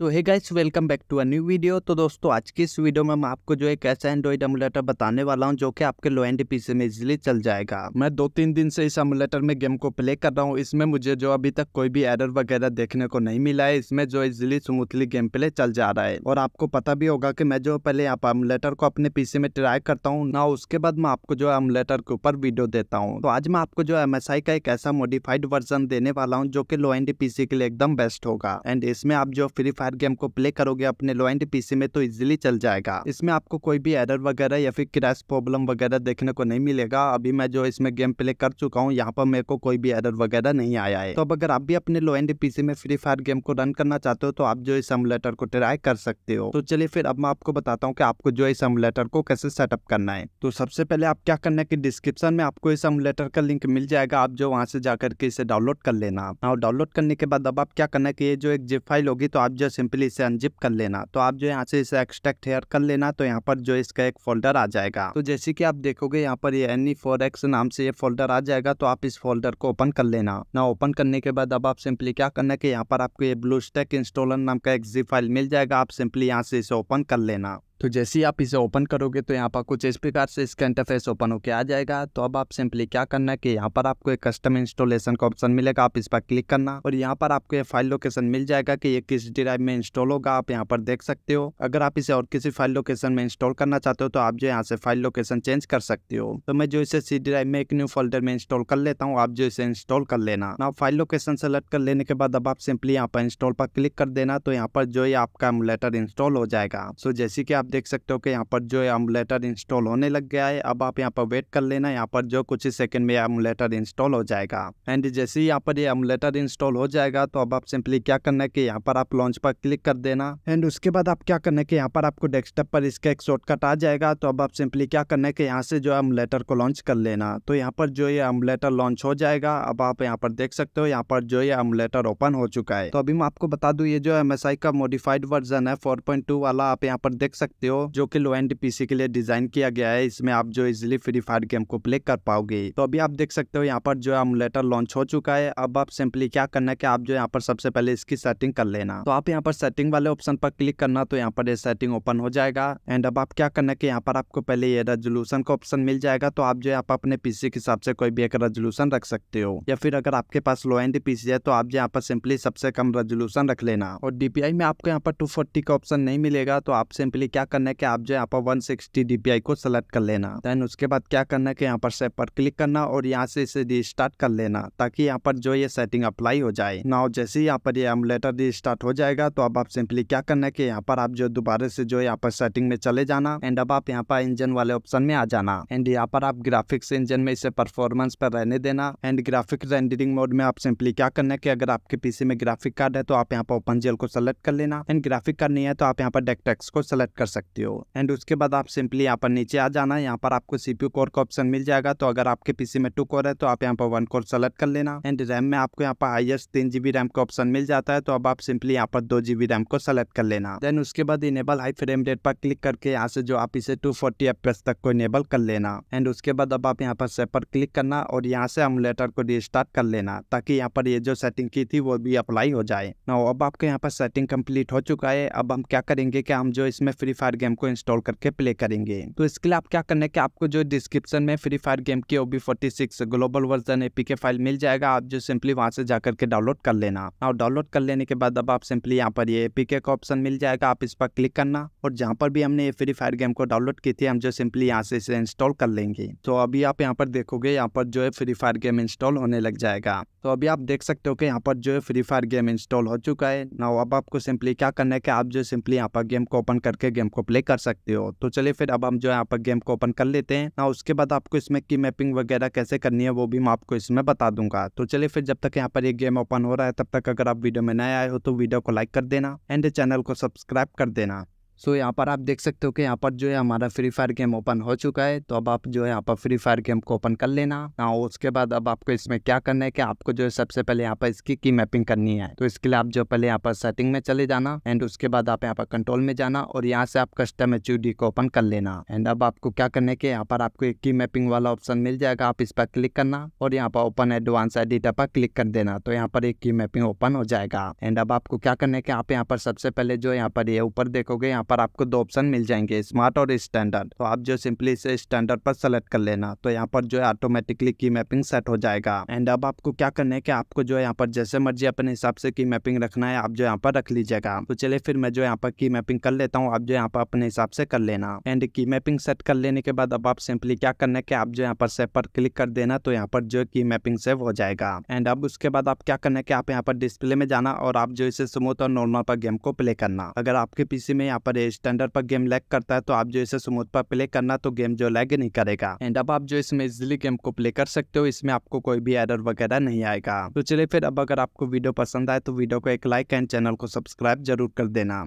तो hey guys welcome back to a new video तो दोस्तों, आज की इस वीडियो में मैं आपको जो एक ऐसा एंड्रॉइड एमुलेटर बताने वाला हूँ, जो कि आपके लो एंड पीसी में इजीली चल जाएगा। मैं दो तीन दिन से इस एमुलेटर में गेम को प्ले कर रहा हूँ। इसमें मुझे जो अभी तक कोई भी एरर वगैरह देखने को नहीं मिला है। इसमें जो इजिली स्मूथली गेम प्ले चल जा रहा है। और आपको पता भी होगा की मैं जो पहले आप एमुलेटर को अपने पीसी में ट्राई करता हूँ, ना उसके बाद मैं आपको जो एमुलेटर के ऊपर वीडियो देता हूँ। तो आज मैं आपको जो एमएसआई का एक ऐसा मोडिफाइड वर्जन देने वाला हूँ, जो की लो एंड पीसी के लिए एकदम बेस्ट होगा। एंड इसमें आप जो फ्री फायर गेम को प्ले करोगे अपने लो एंड पीसी में तो इजिली चल जाएगा। इसमें आपको कोई भी एरर वगैरह या फिर क्रैश प्रॉब्लम वगैरह देखने को नहीं मिलेगा। अभी मैं जो इसमें गेम प्ले कर चुका हूँ, यहाँ पर मेरे को कोई भी एरर वगैरह नहीं आया है। तो अब अगर आप भी अपने लो एंड पीसी में फ्री फायर गेम को रन करना चाहते हो तो आप जो इस एमुलेटर को ट्राई कर सकते हो। तो चलिए फिर अब मैं आपको बताता हूँ कि आपको जो इस एमुलेटर को कैसे सेटअप करना है। तो सबसे पहले आप क्या करना है कि डिस्क्रिप्शन में आपको इस एमुलेटर का लिंक मिल जाएगा। आप जो वहाँ से जाकर के इसे डाउनलोड कर लेना। और डाउनलोड करने के बाद अब आप क्या करना है कि ये जो एक जिप फ़ाइल होगी तो आप जो सिंपली इसे अनजिप कर लेना। तो आप जो यहाँ से इसे एक्सट्रैक्ट हेयर कर लेना तो यहाँ पर जो इसका एक फोल्डर आ जाएगा। तो जैसे कि आप देखोगे, यहाँ पर ये एनी फोर एक्स नाम से ये फोल्डर आ जाएगा तो आप इस फोल्डर को ओपन कर लेना। ना ओपन करने के बाद अब आप सिंपली क्या करना है कि यहाँ पर आपको ये ब्लू स्टेक इंस्टॉलर नाम का एक फ़ाइल मिल जाएगा, आप सिंपली यहाँ से इसे ओपन कर लेना। तो जैसे ही आप इसे ओपन करोगे तो यहाँ पर कुछ इस प्रकार से इसका इंटरफेस ओपन होकर आ जाएगा। तो अब आप सिंपली क्या करना है कि यहाँ पर आपको एक कस्टम इंस्टॉलेशन का ऑप्शन मिलेगा, आप इस पर क्लिक करना और यहाँ पर आपको ये फ़ाइल लोकेशन मिल जाएगा कि ये किस ड्राइव में इंस्टॉल होगा, आप यहाँ पर देख सकते हो। अगर आप इसे और किसी फ़ाइल लोकेशन में इंस्टॉल करना चाहते हो तो आप जो यहाँ से फ़ाइल लोकेशन चेंज कर सकते हो। तो मैं जो इसे सी ड्राइव में एक न्यू फोल्डर में इंस्टॉल कर लेता हूँ, आप जो इसे इंस्टॉल कर लेना। ना फ़ाइल लोकेशन सेलेक्ट कर लेने के बाद अब आप सिंपली यहाँ पर इंस्टॉल पर क्लिक कर देना तो यहाँ पर जो है आपका एमुलेटर इंस्टॉल हो जाएगा। सो जैसे कि आप देख सकते हो कि यहाँ पर जो है एमुलेटर इंस्टॉल होने लग गया है अब आप यहाँ पर वेट कर लेना यहाँ पर जो कुछ ही सेकंड में एमुलेटर इंस्टॉल हो जाएगा एंड जैसे ही यहाँ पर ये एमुलेटर इंस्टॉल हो जाएगा तो अब आप सिंपली क्या करना है कि यहाँ पर आप लॉन्च पर क्लिक कर देना एंड उसके बाद आप क्या करना है कि यहाँ पर आपको डेस्कटॉप पर इसका एक शॉर्टकट आ जाएगा तो अब आप सिंपली क्या करना है कि यहाँ से जो है एमुलेटर को लॉन्च कर लेना तो यहाँ पर जो ये एमुलेटर लॉन्च हो जाएगा अब आप यहाँ पर देख सकते हो यहाँ पर जो ये एमुलेटर ओपन हो चुका है तो अभी मैं आपको बता दू ये जो MSI का मॉडिफाइड वर्जन है फोर वाला आप यहाँ पर देख सकते हो, जो की लो एंड पीसी के लिए डिज़ाइन किया गया है, इसमें आप जो इजिली फ्री फायर गेम को प्ले कर पाओगे। तो अभी आप देख सकते हो, यहाँ पर जो एमुलेटर लॉन्च हो चुका है। अब आप सिंपली क्या करना है कि आप जो यहाँ पर सबसे पहले इसकी सेटिंग कर लेना। तो आप यहाँ पर सेटिंग वाले ऑप्शन पर क्लिक करना तो यहाँ पर सेटिंग ओपन हो जाएगा। एंड अब आप क्या करना है कि यहाँ पर आपको पहले ये रेजोल्यूशन का ऑप्शन मिल जाएगा। तो आप जो यहाँ पर अपने पीसी के हिसाब से कोई भी एक रेजोल्यूशन रख सकते हो। या फिर अगर आपके पास लो एंड पीसी है तो आप जो यहाँ पर सिंपली सबसे कम रेजोल्यूशन रख लेना। और डीपीआई में आपको यहाँ पर टू का ऑप्शन नहीं मिलेगा। तो आप सिंपली क्या करना है कि आप जो यहाँ पर वन सिक्सटी डीपीआई को सेलेक्ट कर लेना देन उसके बाद क्या करना है कि यहाँ पर सेव पर क्लिक करना और यहाँ से इसे रिस्टार्ट कर लेना ताकि यहाँ पर जो ये सेटिंग अप्लाई हो जाए नाउ जैसे ही यहाँ पर ये एमुलेटर रिस्टार्ट हो जाएगा तो अब आप सिंपली क्या करना है कि यहाँ पर आप जो दोबारा से जो यहाँ पर सेटिंग में चले जाना एंड अब आप यहाँ पर इंजन वाले ऑप्शन में आ जाना एंड यहाँ पर आप ग्राफिक्स इंजन में इसे परफॉर्मेंस पर रहने देना एंड ग्राफिक रेंडरिंग मोड में आप सिंपली क्या करना है कि अगर आपके पीसी में ग्राफिक कार्ड है तो आप यहाँ पर ओपन जेल को सेलेक्ट कर लेना एंड ग्राफिक कार्ड नहीं है तो आप यहाँ पर डेक्टेक्स को सेलेक्ट कर सकते हो। एंड उसके बाद आप सिंपली यहाँ पर नीचे आ जाना, यहाँ पर आपको सीपीयू कोर का ऑप्शन मिल जाएगा। तो अगर आपके पीसी में टू कोर है तो आप यहाँ पर वन कोर सेलेक्ट कर लेना। एंड रैम में आपको यहाँ पर एस तीन जीबी रैम का ऑप्शन मिल जाता है तो अब आप सिंपली यहाँ पर दो जीबी रैम को सेलेक्ट कर लेना। देन उसके बाद इनेबल हाई फ्रेम रेट पर क्लिक करके यहाँ से जो आप इसे टू फोर्टी तक को इनेबल कर लेना। एंड उसके बाद अब आप यहाँ पर सेव पर क्लिक करना और यहाँ से एमुलेटर को रिस्टार्ट कर लेना, ताकि यहाँ पर ये जो सेटिंग की थी, वो भी अप्लाई हो जाए। ना अब आपके यहाँ पर सेटिंग कंप्लीट हो चुका है। अब हम क्या करेंगे कि हम जो इसमें फ्री गेम को इंस्टॉल करके प्ले करेंगे। तो इसके लिए आप क्या करना कि आपको जो डिस्क्रिप्शन में फ्री फायर गेम की OB forty six global version APK file मिल जाएगा, आप जो सिंपली वहाँ से जाकर के डाउनलोड कर लेना। और डाउनलोड कर लेने के बाद अब आप सिंपली यहाँ पर ये एपीके का ऑप्शन मिल जाएगा, आप इस पर क्लिक करना और जहाँ पर भी हमने ये फ्री फायर गेम को डाउनलोड की थी, हम जो सिंपली यहाँ से इसे इंस्टॉल कर लेंगे। तो अभी आप यहाँ पर देखोगे, यहाँ पर जो है फ्री फायर गेम इंस्टॉल होने लग जाएगा। तो अभी आप देख सकते हो कि यहाँ पर जो है फ्री फायर गेम इंस्टॉल हो चुका है। ना अब आपको सिंपली क्या करना है कि आप जो सिंपली यहाँ पर गेम को ओपन करके गेम को प्ले कर सकते हो। तो चलिए फिर अब हम जो यहाँ पर गेम को ओपन कर लेते हैं। ना उसके बाद आपको इसमें की मैपिंग वगैरह कैसे करनी है, वो भी मैं आपको इसमें बता दूँगा। तो चलिए फिर जब तक यहाँ पर ये गेम ओपन हो रहा है, तब तक अगर आप वीडियो में नए आए हो तो वीडियो को लाइक कर देना एंड चैनल को सब्सक्राइब कर देना। सो यहाँ पर आप देख सकते हो कि यहाँ पर जो है हमारा फ्री फायर गेम ओपन हो चुका है तो अब आप जो है यहाँ पर फ्री फायर गेम को ओपन कर लेना हाँ उसके बाद अब आपको इसमें क्या करना है कि आपको जो है सबसे पहले यहाँ पर इसकी की मैपिंग करनी है तो इसके लिए आप जो पहले यहाँ पर सेटिंग में चले जाना एंड उसके बाद आप यहाँ पर कंट्रोल में जाना और यहाँ से आप कस्टम एच को ओपन कर लेना एंड अब आपको क्या करना है कि यहाँ पर आपको एक की मैपिंग वाला ऑप्शन मिल जाएगा आप इस पर क्लिक करना और यहाँ पर ओपन एडवांस एडिटर पर क्लिक कर देना तो यहाँ पर एक की मैपिंग ओपन हो जाएगा एंड अब आपको क्या करना है कि आप यहाँ पर सबसे पहले जो यहाँ पर ये ऊपर देखोगे यहाँ पर आपको दो ऑप्शन मिल जाएँगे स्मार्ट और स्टैंडर्ड तो आप जो सिंपली इसे स्टैंडर्ड पर सेलेक्ट कर लेना तो यहाँ पर जो है ऑटोमेटिकली की मैपिंग सेट हो जाएगा. एंड अब आपको क्या करना है कि आपको जो है यहाँ पर जैसे मर्ज़ी अपने हिसाब से की मैपिंग रखना है, आप जो यहाँ पर रख लीजिएगा. तो चलिए फिर मैं जो यहाँ पर की मैपिंग कर लेता हूँ, आप जो यहाँ पर अपने हिसाब से कर लेना. एंड की मैपिंग सेट कर लेने के बाद अब आप सिंपली क्या करना है कि आप जो यहाँ पर सेव पर क्लिक कर देना तो यहाँ पर जो की मैपिंग सेव हो जाएगा. एंड अब उसके बाद आप क्या करना है कि आप यहाँ पर डिस्प्ले में जाना और आप जो इसे स्मूथ और नॉर्मल पर गेम को प्ले करना. अगर आपके पीसी में यहाँ पर स्टैंडर्ड पर गेम लैग करता है तो आप जो इसे स्मूथ पर प्ले करना तो गेम जो लैग नहीं करेगा। एंड अब आप जो इसमें इजिली गेम को प्ले कर सकते हो, इसमें आपको कोई भी एरर वगैरह नहीं आएगा। तो चलिए फिर, अब अगर आपको वीडियो पसंद आए तो वीडियो को एक लाइक एंड चैनल को सब्सक्राइब ज़रूर कर देना।